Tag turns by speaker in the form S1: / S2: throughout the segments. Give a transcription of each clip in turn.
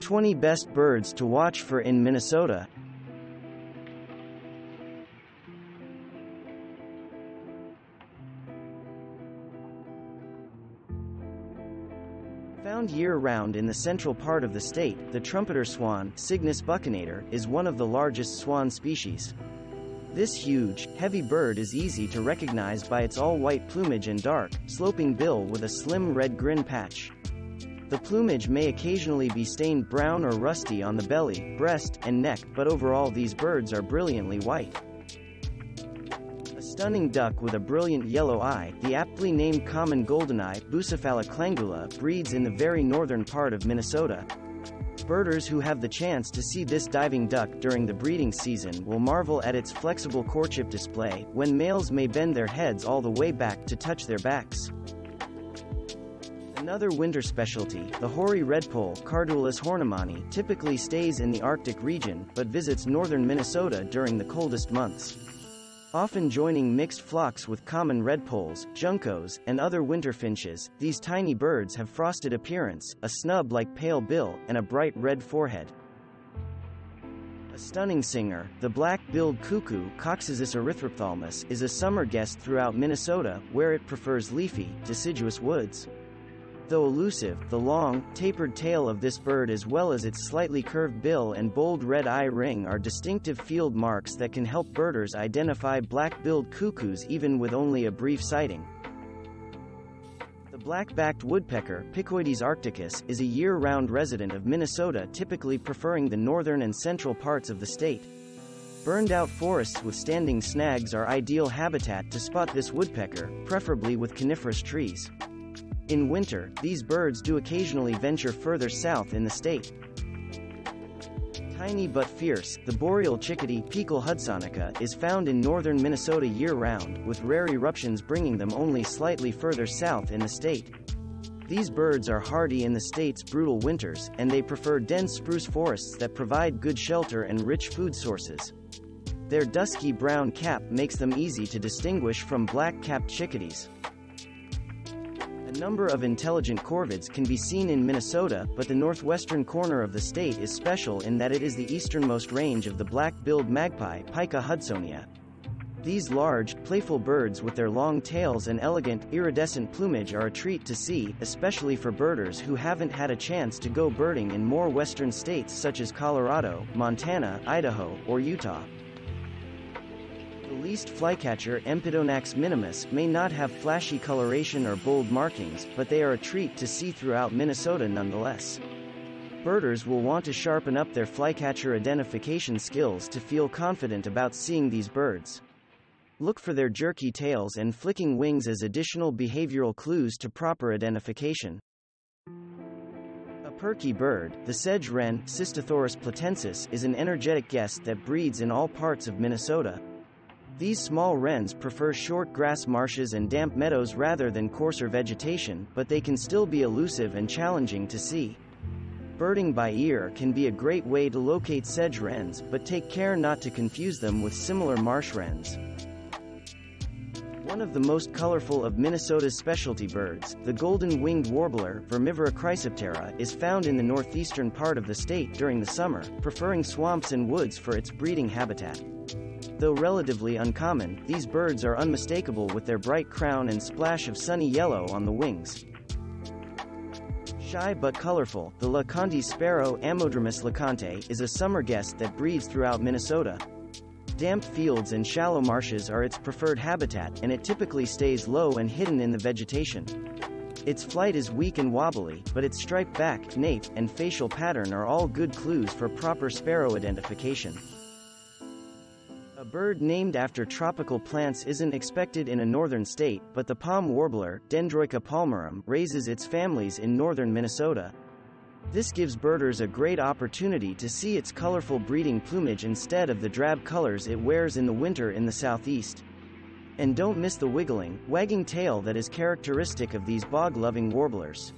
S1: 20 Best Birds to Watch for in Minnesota Found year-round in the central part of the state, the trumpeter swan, Cygnus buccinator, is one of the largest swan species. This huge, heavy bird is easy to recognize by its all-white plumage and dark, sloping bill with a slim red grin patch. The plumage may occasionally be stained brown or rusty on the belly, breast, and neck, but overall these birds are brilliantly white. A stunning duck with a brilliant yellow eye, the aptly named common goldeneye, Bucephala clangula, breeds in the very northern part of Minnesota. Birders who have the chance to see this diving duck during the breeding season will marvel at its flexible courtship display, when males may bend their heads all the way back to touch their backs. Another winter specialty, the hoary redpoll Carduelis hornemanni, typically stays in the Arctic region, but visits northern Minnesota during the coldest months. Often joining mixed flocks with common redpolls, juncos, and other winter finches, these tiny birds have frosted appearance, a snub-like pale bill, and a bright red forehead. A stunning singer, the black-billed cuckoo Coccyzus erythrophthalmus is a summer guest throughout Minnesota, where it prefers leafy, deciduous woods. Though elusive, the long, tapered tail of this bird as well as its slightly curved bill and bold red eye ring are distinctive field marks that can help birders identify black-billed cuckoos even with only a brief sighting. The black-backed woodpecker, Picoides arcticus, is a year-round resident of Minnesota typically preferring the northern and central parts of the state. Burned-out forests with standing snags are ideal habitat to spot this woodpecker, preferably with coniferous trees. In winter, these birds do occasionally venture further south in the state. Tiny but fierce, the boreal chickadee Poecile hudsonica is found in northern Minnesota year-round, with rare eruptions bringing them only slightly further south in the state. These birds are hardy in the state's brutal winters, and they prefer dense spruce forests that provide good shelter and rich food sources. Their dusky brown cap makes them easy to distinguish from black-capped chickadees. Number of intelligent corvids can be seen in Minnesota, but the northwestern corner of the state is special in that it is the easternmost range of the black-billed magpie Pica hudsonia. These large, playful birds with their long tails and elegant, iridescent plumage are a treat to see, especially for birders who haven't had a chance to go birding in more western states such as Colorado, Montana, Idaho, or Utah. The least flycatcher Empidonax minimus may not have flashy coloration or bold markings, but they are a treat to see throughout Minnesota nonetheless. Birders will want to sharpen up their flycatcher identification skills to feel confident about seeing these birds. Look for their jerky tails and flicking wings as additional behavioral clues to proper identification. A perky bird, the sedge wren, Cistothorus platensis, is an energetic guest that breeds in all parts of Minnesota. These small wrens prefer short grass marshes and damp meadows rather than coarser vegetation, but they can still be elusive and challenging to see. Birding by ear can be a great way to locate sedge wrens, but take care not to confuse them with similar marsh wrens. One of the most colorful of Minnesota's specialty birds, the golden-winged warbler, Vermivora chrysoptera, is found in the northeastern part of the state during the summer, preferring swamps and woods for its breeding habitat. Though relatively uncommon, these birds are unmistakable with their bright crown and splash of sunny yellow on the wings. Shy but colorful, the LeConte sparrow Ammodramus leconte is a summer guest that breeds throughout Minnesota. Damp fields and shallow marshes are its preferred habitat and it typically stays low and hidden in the vegetation. Its flight is weak and wobbly, but its striped back, nape, and facial pattern are all good clues for proper sparrow identification. A bird named after tropical plants isn't expected in a northern state, but the palm warbler, Dendroica palmarum, raises its families in northern Minnesota. This gives birders a great opportunity to see its colorful breeding plumage instead of the drab colors it wears in the winter in the southeast. And don't miss the wiggling, wagging tail that is characteristic of these bog-loving warblers.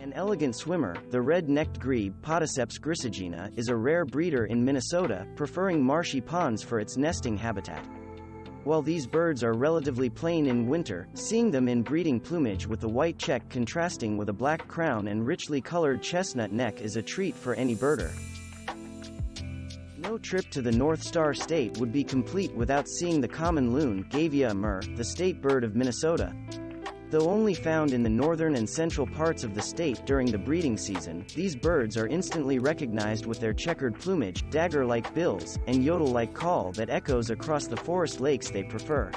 S1: An elegant swimmer, the red-necked grebe Podiceps grisegena is a rare breeder in Minnesota, preferring marshy ponds for its nesting habitat. While these birds are relatively plain in winter, seeing them in breeding plumage with the white check contrasting with a black crown and richly colored chestnut neck is a treat for any birder. No trip to the North Star State would be complete without seeing the common loon, Gavia immer, the state bird of Minnesota. Though only found in the northern and central parts of the state during the breeding season, these birds are instantly recognized with their checkered plumage, dagger-like bills, and yodel-like call that echoes across the forest lakes they prefer.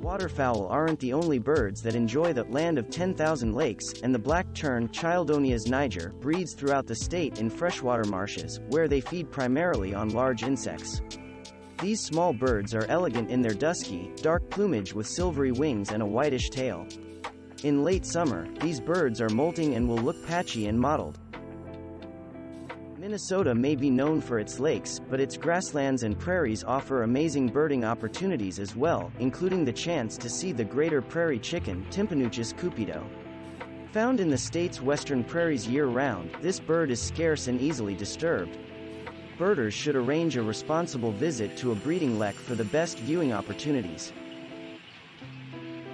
S1: Waterfowl aren't the only birds that enjoy the land of 10,000 lakes, and the black tern, Chlidonias niger, breeds throughout the state in freshwater marshes, where they feed primarily on large insects. These small birds are elegant in their dusky, dark plumage with silvery wings and a whitish tail. In late summer, these birds are molting and will look patchy and mottled. Minnesota may be known for its lakes, but its grasslands and prairies offer amazing birding opportunities as well, including the chance to see the greater prairie chicken, Tympanuchus cupido. Found in the state's western prairies year-round, this bird is scarce and easily disturbed, birders should arrange a responsible visit to a breeding lek for the best viewing opportunities.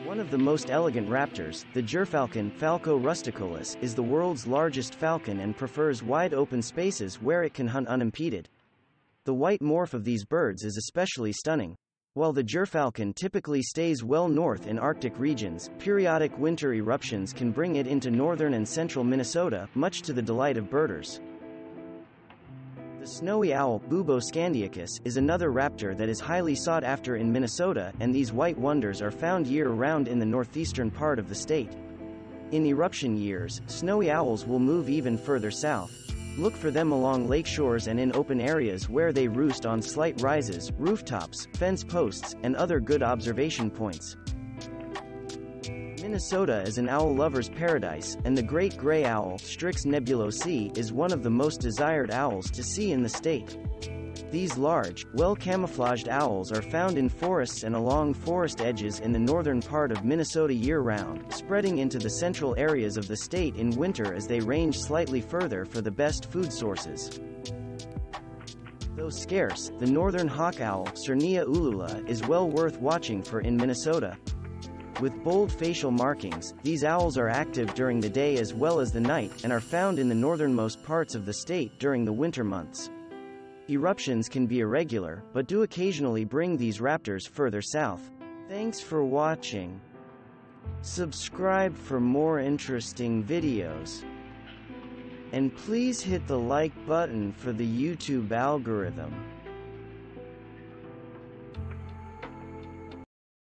S1: One of the most elegant raptors, the gyrfalcon Falco rusticolus, is the world's largest falcon and prefers wide open spaces where it can hunt unimpeded. The white morph of these birds is especially stunning. While the gyrfalcon typically stays well north in Arctic regions, periodic winter eruptions can bring it into northern and central Minnesota, much to the delight of birders. The snowy owl, Bubo scandiacus, is another raptor that is highly sought after in Minnesota, and these white wonders are found year-round in the northeastern part of the state. In eruption years, snowy owls will move even further south. Look for them along lake shores and in open areas where they roost on slight rises, rooftops, fence posts, and other good observation points. Minnesota is an owl lover's paradise, and the great gray owl, Strix nebulosa, is one of the most desired owls to see in the state. These large, well-camouflaged owls are found in forests and along forest edges in the northern part of Minnesota year-round, spreading into the central areas of the state in winter as they range slightly further for the best food sources. Though scarce, the northern hawk owl, Surnia ulula, is well worth watching for in Minnesota. With bold facial markings, these owls are active during the day as well as the night, and are found in the northernmost parts of the state during the winter months. Eruptions can be irregular, but do occasionally bring these raptors further south. Thanks for watching. Subscribe for more interesting videos. And please hit the like button for the YouTube algorithm.